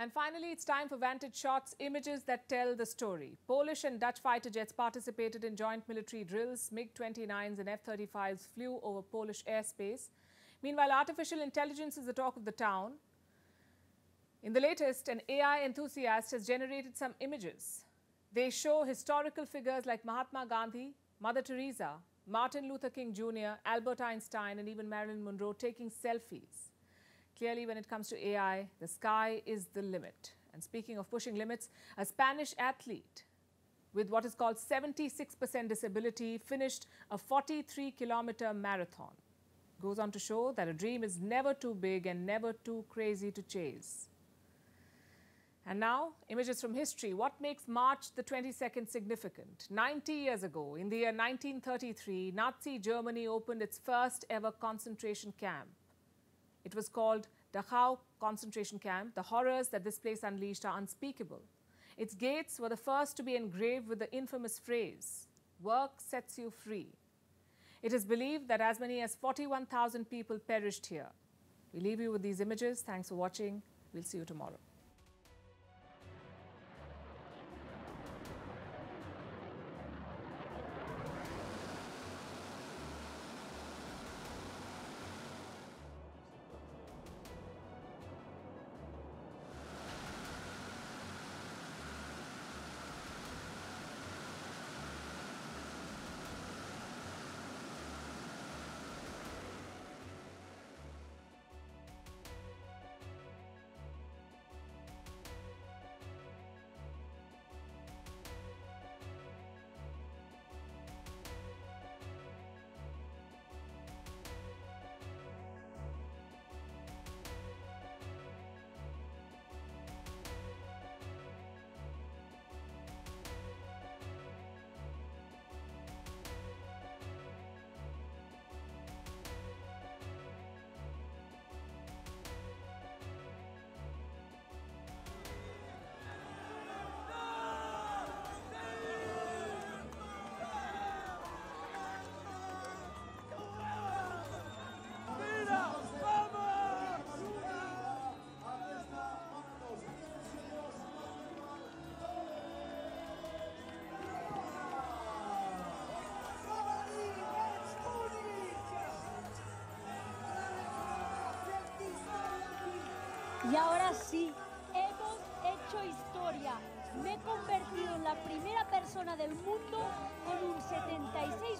And finally, it's time for Vantage Shots, images that tell the story. Polish and Dutch fighter jets participated in joint military drills. MiG-29s and F-35s flew over Polish airspace. Meanwhile, artificial intelligence is the talk of the town. In the latest, an AI enthusiast has generated some images. They show historical figures like Mahatma Gandhi, Mother Teresa, Martin Luther King Jr., Albert Einstein, and even Marilyn Monroe taking selfies. Clearly, when it comes to AI, the sky is the limit. And speaking of pushing limits, a Spanish athlete with what is called 76% disability finished a 43 kilometer marathon. Goes on to show that a dream is never too big and never too crazy to chase. And now, images from history. What makes March the 22nd significant? 90 years ago, in the year 1933, Nazi Germany opened its first ever concentration camp. It was called Dachau concentration camp. The horrors that this place unleashed are unspeakable. Its gates were the first to be engraved with the infamous phrase, work sets you free. It is believed that as many as 41,000 people perished here. We leave you with these images. Thanks for watching. We'll see you tomorrow. Y ahora sí, hemos hecho historia. Me he convertido en la primera persona del mundo con un 76%